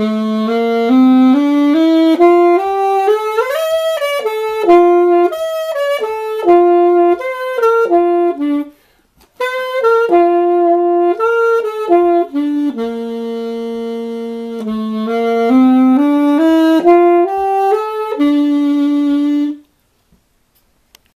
Mm-hmm.